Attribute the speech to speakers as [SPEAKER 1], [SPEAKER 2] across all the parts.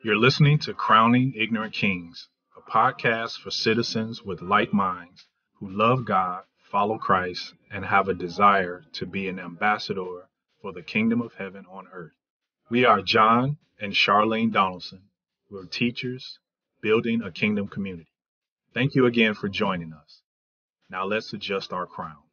[SPEAKER 1] You're listening to Crowning Ignorant Kings, a podcast for citizens with like minds who love God, follow Christ, and have a desire to be an ambassador for the kingdom of heaven on earth. We are John and Charlene Donelson, We're teachers building a kingdom community. Thank you again for joining us. Now let's adjust our crowns.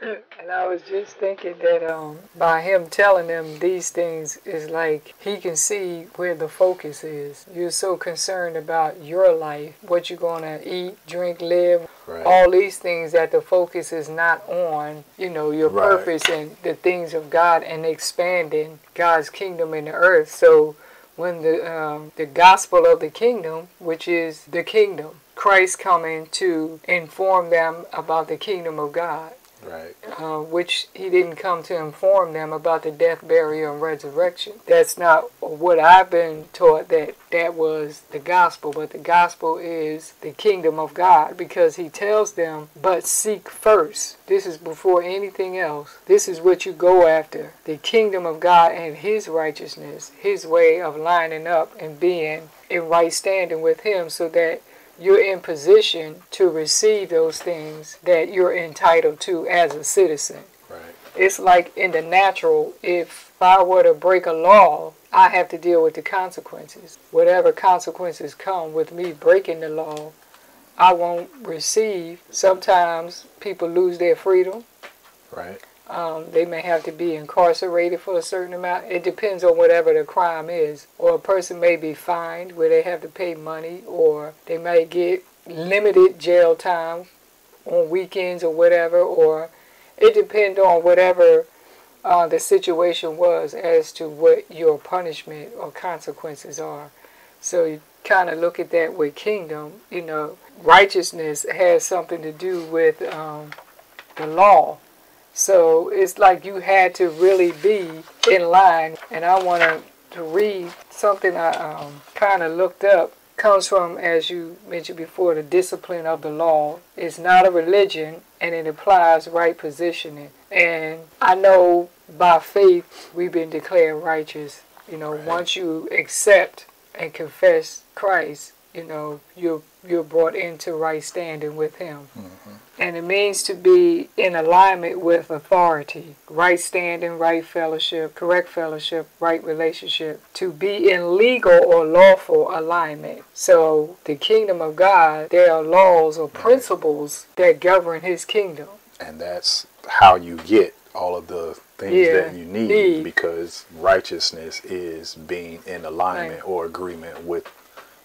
[SPEAKER 2] And I was just thinking that um, by him telling them these things is like he can see where the focus is. You're so concerned about your life, what you're going to eat, drink, live,
[SPEAKER 3] Right.
[SPEAKER 2] all these things that the focus is not on, you know, your
[SPEAKER 3] Right.
[SPEAKER 2] purpose and the things of God and expanding God's kingdom in the earth. So when the um, the gospel of the kingdom, which is the kingdom, Christ coming to inform them about the kingdom of God
[SPEAKER 3] Right.
[SPEAKER 2] uh, which he didn't come to inform them about the death, burial, and resurrection. That's not what I've been taught that that was the gospel, but the gospel is the kingdom of God because he tells them, but seek first. This is before anything else. This is what you go after the kingdom of God and his righteousness, his way of lining up and being in right standing with him so that you're in position to receive those things that you're entitled to as a citizen.
[SPEAKER 3] Right.
[SPEAKER 2] It's like in the natural, if I were to break a law, I have to deal with the consequences. Whatever consequences come with me breaking the law, I won't receive. Sometimes people lose their freedom.
[SPEAKER 3] Right.
[SPEAKER 2] Um, they may have to be incarcerated for a certain amount. It depends on whatever the crime is. Or a person may be fined where they have to pay money, or they may get limited jail time on weekends or whatever. Or it depends on whatever uh, the situation was as to what your punishment or consequences are. So you kind of look at that with kingdom. You know, righteousness has something to do with um, the law. So it's like you had to really be in line. And I want to, read something I um, kind of looked up. Comes from, as you mentioned before, the discipline of the law. It's not a religion and it implies right positioning. And I know by faith we've been declared righteous. You know,
[SPEAKER 3] Right.
[SPEAKER 2] once you accept and confess Christ, you know, you're, you're brought into right standing with Him mm-hmm. and it means to be in alignment with authority, right standing, right fellowship, correct fellowship, right relationship, to be in legal or lawful alignment. So, the kingdom of God, there are laws or principles that govern his kingdom.
[SPEAKER 3] And that's how you get all of the things
[SPEAKER 2] Yeah,
[SPEAKER 3] that you need,
[SPEAKER 2] need.
[SPEAKER 3] because righteousness is being in alignment
[SPEAKER 2] Right.
[SPEAKER 3] or agreement with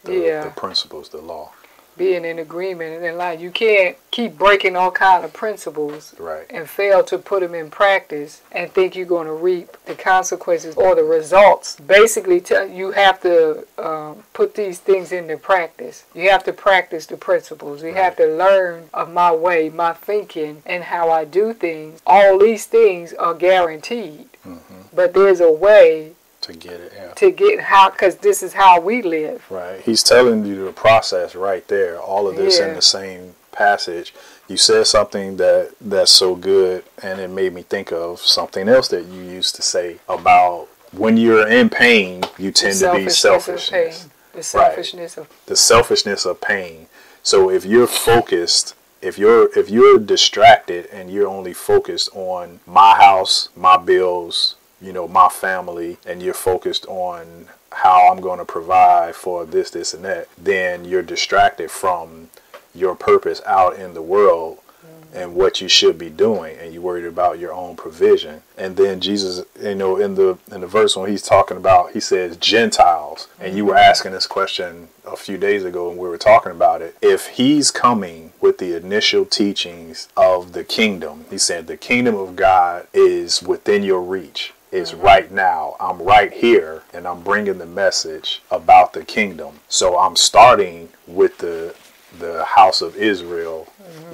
[SPEAKER 3] the,
[SPEAKER 2] Yeah.
[SPEAKER 3] the principles, the law.
[SPEAKER 2] Being in agreement and in line. You can't keep breaking all kind of principles
[SPEAKER 3] Right.
[SPEAKER 2] and fail to put them in practice and think you're going to reap the consequences or the results. Basically, tell you have to um, put these things into practice. You have to practice the principles. You have to learn of my way, my thinking, and how I do things. All these things are guaranteed,
[SPEAKER 3] hmm
[SPEAKER 2] but there's a way
[SPEAKER 3] To get it. Yeah.
[SPEAKER 2] to get how, because this is how we live.
[SPEAKER 3] Right. He's telling you the process right there. All of this in the same passage. You said something that that's so good, and it made me think of something else that you used to say about when you're in pain, you tend to be
[SPEAKER 2] Selfishness of
[SPEAKER 3] selfishness.
[SPEAKER 2] pain. The selfishness of
[SPEAKER 3] The selfishness of pain. So if you're focused, if you're if you're distracted and you're only focused on my house, my bills, you know, my family, and you're focused on how I'm going to provide for this, this, and that, then you're distracted from your purpose out in the world mm-hmm. and what you should be doing and you're worried about your own provision. And then jesus you know in the in the verse when he's talking about he says gentiles and you were mm-hmm. asking this question a few days ago and we were talking about it. If he's coming with the initial teachings of the kingdom he said the kingdom of god is within your reach is right now. I'm right here and I'm bringing the message about the kingdom. So I'm starting with the the house of Israel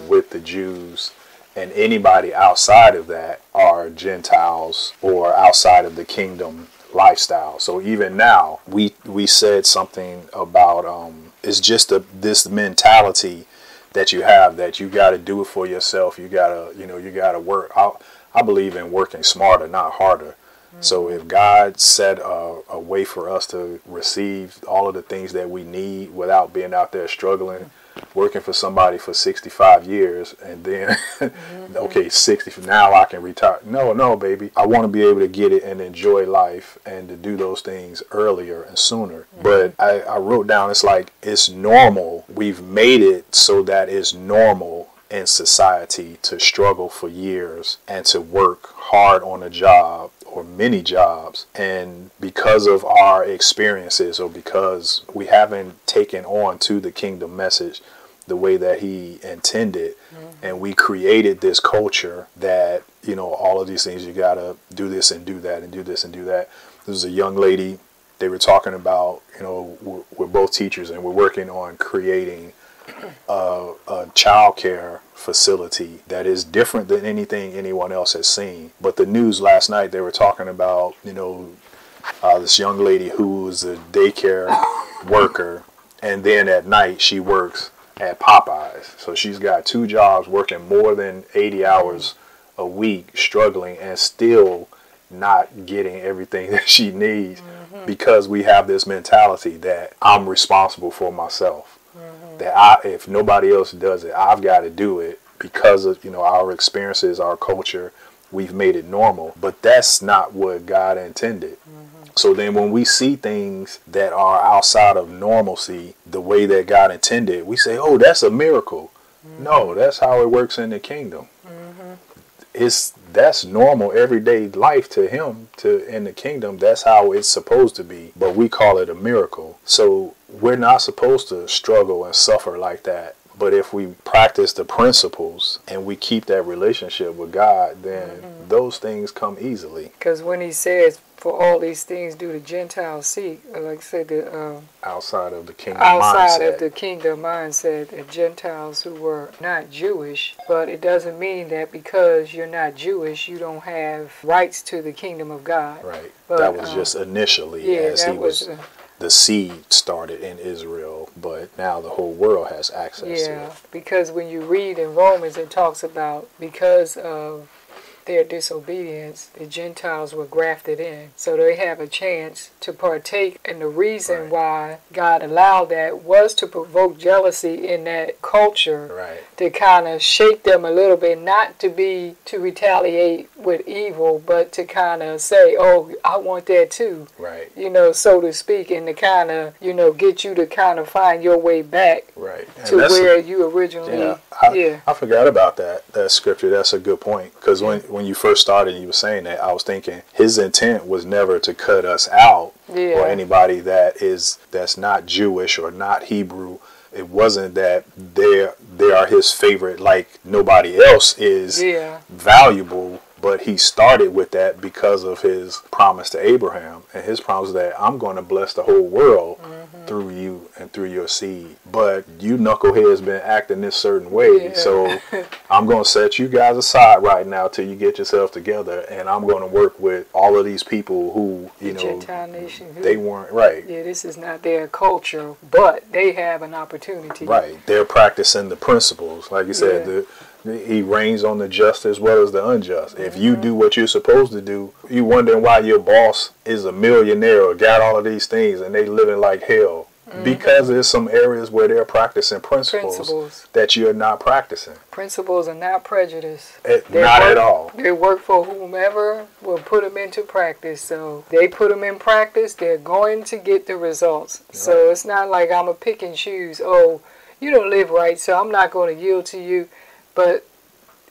[SPEAKER 3] with the Jews and anybody outside of that are Gentiles or outside of the kingdom lifestyle. So even now, we we said something about um, it's just a, this mentality that you have that you got to do it for yourself. You gotta you know you gotta work. I, I believe in working smarter, not harder. So if God set a, a, way for us to receive all of the things that we need without being out there struggling, working for somebody for 65 years, and then mm-hmm. okay, 60 now I can retire. No, no, baby, I want to be able to get it and enjoy life and to do those things earlier and sooner. Mm-hmm. But I, I wrote down it's like it's normal. We've made it so that it's normal in society to struggle for years and to work hard on a job or many jobs and because of our experiences or because we haven't taken on to the kingdom message the way that he intended mm-hmm. and we created this culture that you know all of these things you got to do this and do that and do this and do that This was a young lady they were talking about you know we're, we're both teachers and we're working on creating a, a child care facility that is different than anything anyone else has seen. But the news last night, they were talking about, you know, uh, this young lady who was a daycare worker, and then at night she works at Popeyes. So she's got two jobs, working more than 80 hours a week, struggling, and still not getting everything that she needs mm-hmm. because we have this mentality that I'm responsible for myself that I, if nobody else does it, I've got to do it because of you know our experiences, our culture. We've made it normal, but that's not what God intended. Mm-hmm. So then, when we see things that are outside of normalcy, the way that God intended, we say, "Oh, that's a miracle." Mm-hmm. No, that's how it works in the kingdom. Mm-hmm. It's that's normal everyday life to him to in the kingdom. That's how it's supposed to be but we call it a miracle. So we're not supposed to struggle and suffer like that but if we practice the principles and we keep that relationship with God, then mm-hmm. those things come easily.
[SPEAKER 2] Because when he says, for all these things do the Gentiles seek, like I said, the uh,
[SPEAKER 3] outside of the kingdom
[SPEAKER 2] outside
[SPEAKER 3] mindset.
[SPEAKER 2] of the kingdom mindset, the Gentiles who were not Jewish, but it doesn't mean that because you're not Jewish, you don't have rights to the kingdom of God.
[SPEAKER 3] Right. But, that was um, just initially yeah, as he was. was the seed started in Israel, but now the whole world has access
[SPEAKER 2] yeah, to it. because when you read in Romans, it talks about because of their disobedience, the Gentiles were grafted in. So they have a chance to partake. And the reason right. why God allowed that was to provoke jealousy in that culture
[SPEAKER 3] right.
[SPEAKER 2] to kind of shake them a little bit, not to be to retaliate with evil, but to kind of say, oh, I want that too.
[SPEAKER 3] Right.
[SPEAKER 2] You know, so to speak, and to kind of, you know, get you to kind of find your way back
[SPEAKER 3] right.
[SPEAKER 2] to where a, you originally.
[SPEAKER 3] Yeah. I, yeah. I forgot about that, that scripture. That's a good point. Because when, when you first started and you were saying that, I was thinking his intent was never to cut us out
[SPEAKER 2] yeah.
[SPEAKER 3] or anybody that is that's not Jewish or not Hebrew. It wasn't that they they are his favorite like nobody else is
[SPEAKER 2] yeah.
[SPEAKER 3] valuable but he started with that because of his promise to Abraham and his promise that I'm going to bless the whole world mm-hmm. Through you and through your seed. But you knuckleheads been acting this certain way, yeah. so I'm going to set you guys aside right now till you get yourself together, and I'm going to work with all of these people who you the know
[SPEAKER 2] Gentile nation who,
[SPEAKER 3] they weren't right.
[SPEAKER 2] Yeah, this is not their culture, but they have an opportunity.
[SPEAKER 3] Right, they're practicing the principles, like you said. Yeah. The, he rains on the just as well as the unjust. If you do what you're supposed to do, you wondering why your boss is a millionaire or got all of these things and they living like hell. Mm-hmm. Because there's some areas where they're practicing principles, principles, that you're not practicing.
[SPEAKER 2] Principles are not prejudice.
[SPEAKER 3] It, eh, not
[SPEAKER 2] work,
[SPEAKER 3] at all.
[SPEAKER 2] They work for whomever will put them into practice. So they put them in practice, they're going to get the results. Right. So it's not like I'm a pick and choose. Oh, you don't live right, so I'm not going to yield to you. But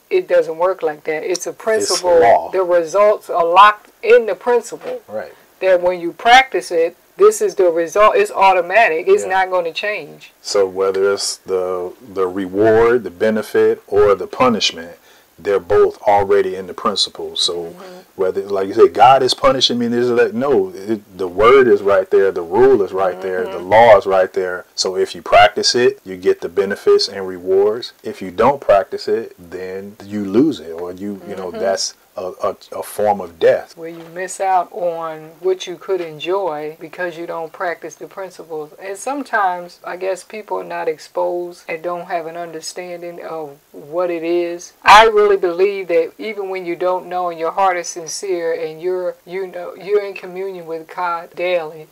[SPEAKER 2] it doesn't work like that. It's a principle.
[SPEAKER 3] It's
[SPEAKER 2] the results are locked in the principle.
[SPEAKER 3] Right.
[SPEAKER 2] That when you practice it, this is the result. It's automatic. It's yeah. not going to change.
[SPEAKER 3] So whether it's the the reward, the benefit, or the punishment, they're both already in the principles. So mm-hmm. whether, like you say, God is punishing me, this is like no, it, the word is right there, the rule is right mm-hmm. there, the mm-hmm. law is right there. So if you practice it, you get the benefits and rewards. If you don't practice it, then you lose it, or you, you know, mm-hmm. that's a, a, a form of death.
[SPEAKER 2] Where you miss out on what you could enjoy because you don't practice the principles. And sometimes, I guess, people are not exposed and don't have an understanding of what it is. I really believe that even when you don't know and your heart is sincere and you're, you know, you're in communion with God daily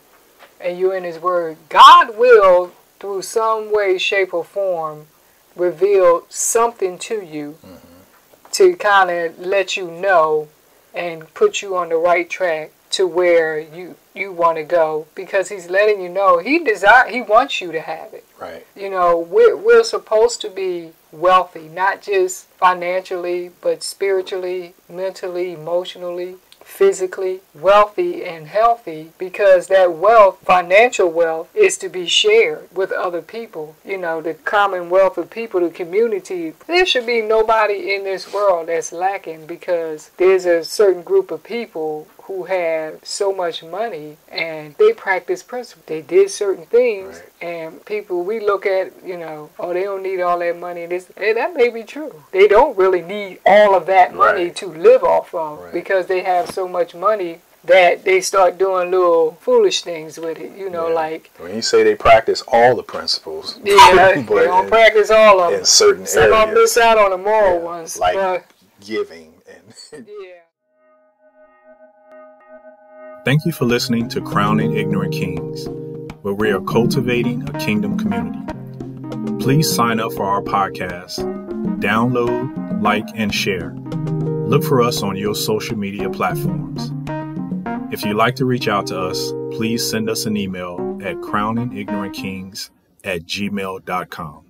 [SPEAKER 2] and you're in His Word, God will, through some way, shape, or form, reveal something to you. Mm-hmm to kind of let you know and put you on the right track to where you you want to go because he's letting you know he desire he wants you to have it.
[SPEAKER 3] Right.
[SPEAKER 2] You know we're, we're supposed to be wealthy not just financially but spiritually mentally emotionally physically wealthy and healthy because that wealth, financial wealth, is to be shared with other people. You know, the commonwealth of people, the community. There should be nobody in this world that's lacking because there's a certain group of people who have so much money and they practice principles. They did certain things, right. and people we look at, you know, oh, they don't need all that money. This, and that may be true. They don't really need all of that money right. to live off of right. because they have so much money that they start doing little foolish things with it, you know, yeah. like
[SPEAKER 3] when you say they practice all the principles,
[SPEAKER 2] yeah, they don't in, practice all of them.
[SPEAKER 3] In certain
[SPEAKER 2] Some
[SPEAKER 3] areas,
[SPEAKER 2] miss out on the moral yeah, ones,
[SPEAKER 3] like but, giving and
[SPEAKER 2] yeah.
[SPEAKER 1] Thank you for listening to Crowning Ignorant Kings, where we are cultivating a kingdom community. Please sign up for our podcast, download, like, and share. Look for us on your social media platforms. If you'd like to reach out to us, please send us an email at crowningignorantkings at gmail.com.